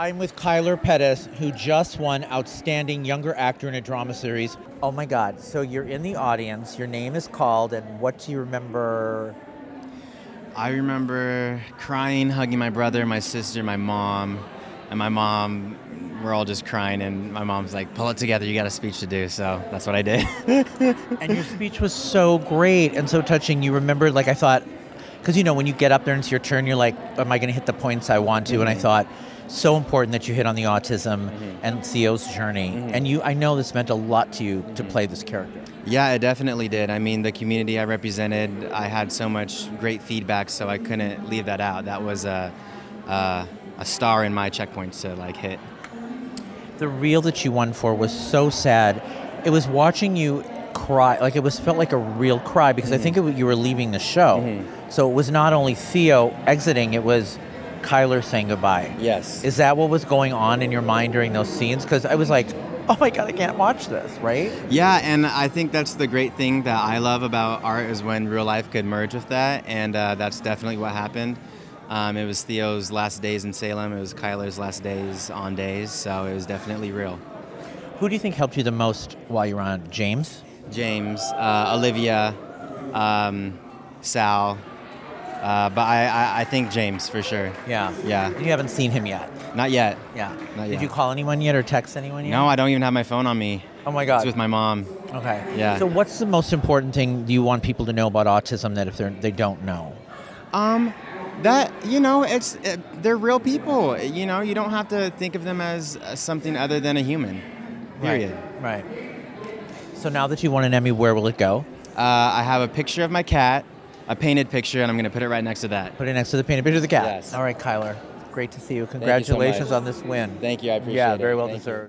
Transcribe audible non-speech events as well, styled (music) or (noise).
I'm with Kyler Pettis, who just won Outstanding Younger Actor in a Drama Series. Oh my God. So you're in the audience, your name is called, and what do you remember? I remember crying, hugging my brother, my sister, my mom, and my mom. We're all just crying, and my mom's like, "Pull it together! You got a speech to do." So that's what I did. (laughs) and your speech was so great and so touching. You remember, like I thought, because you know when you get up there and it's your turn, you're like, "Am I going to hit the points I want to?" Mm-hmm. And I thought, so important that you hit on the autism mm-hmm. and Theo's journey. Mm-hmm. And you, I know this meant a lot to you to play this character. Yeah, it definitely did. I mean, the community I represented, I had so much great feedback, so I couldn't leave that out. That was a, a, a star in my checkpoints to like hit. The reel that you won for was so sad. It was watching you cry, like it was felt like a real cry because mm-hmm. I think it, you were leaving the show. Mm-hmm. So it was not only Theo exiting, it was Kyler saying goodbye. Yes. Is that what was going on in your mind during those scenes? Because I was like, oh my god, I can't watch this, right? Yeah, and I think that's the great thing that I love about art is when real life could merge with that, and uh, that's definitely what happened. Um, it was Theo's last days in Salem. It was Kyler's last days on days, so it was definitely real. Who do you think helped you the most while you were on? James? James, uh, Olivia, um, Sal, uh, but I, I, I, think James for sure. Yeah. Yeah. You haven't seen him yet. Not yet. Yeah. Not yet. Did you call anyone yet or text anyone yet? No, I don't even have my phone on me. Oh my god. It's with my mom. Okay. Yeah. So what's the most important thing do you want people to know about autism that if they they don't know? Um, that you know, it's it, they're real people. You know, you don't have to think of them as something other than a human. Period. Right. right. So now that you won an Emmy, where will it go? Uh, I have a picture of my cat a painted picture, and I'm going to put it right next to that. Put it next to the painted picture of the cat. Yes. All right, Kyler. Great to see you. Congratulations you so on this win. Thank you. I appreciate yeah, it. Yeah, very well Thank deserved. You.